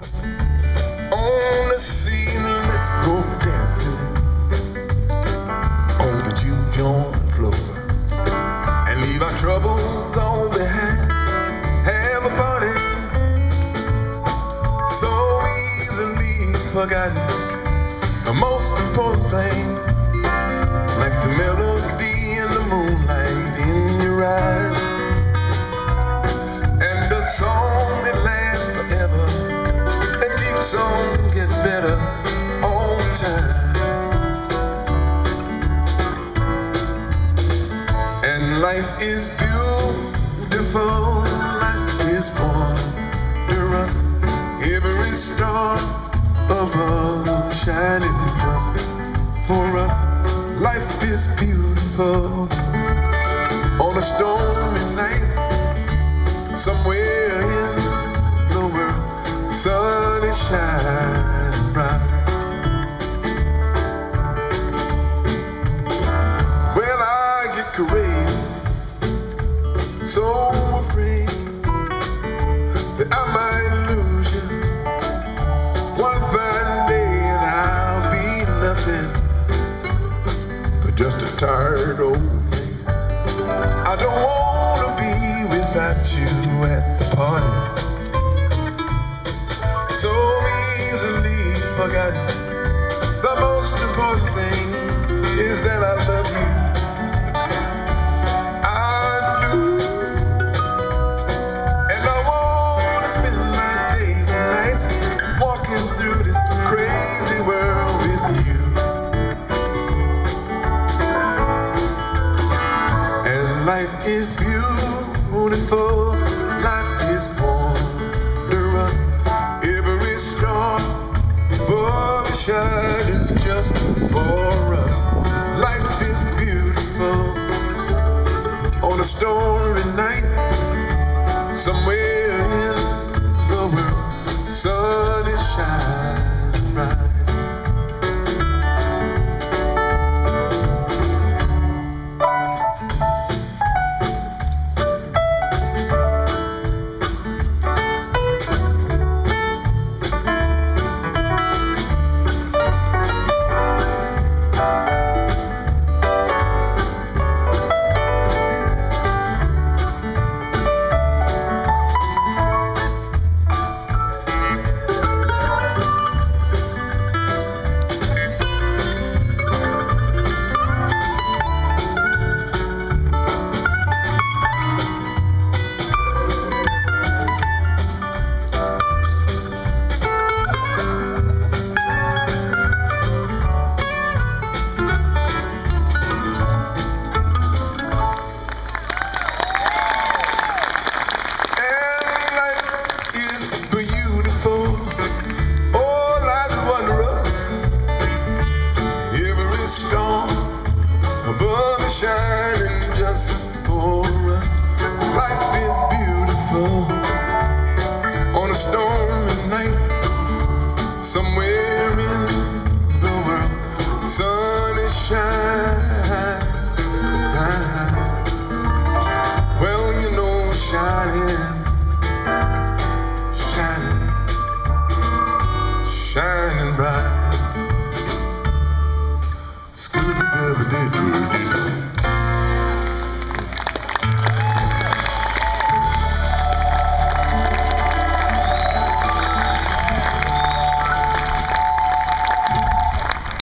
On the scene, let's go dancing on the juke joint floor and leave our troubles all behind. Have a party so easily forgotten. The most important things, like the melody keeps getting better all the time. And life is beautiful, life is wondrous. Every star above shining just for us. Life is beautiful on a stormy bright. I get crazy, so afraid that I might lose you. One fine day and I'll be nothing but just a tired old man. I don't wanna be without you at the party. Forgotten. The most important thing is that I love you. I do. And I wanna spend my days and nights walking through this crazy world with you. And life is beautiful, life is wondrous. Shining just for us. Life is beautiful on a stormy night, somewhere in the world, sun is shining. above is shining just for us. Life is beautiful on a stormy night, somewhere in the world, sun is shining. Well, you know, shining. bedroom.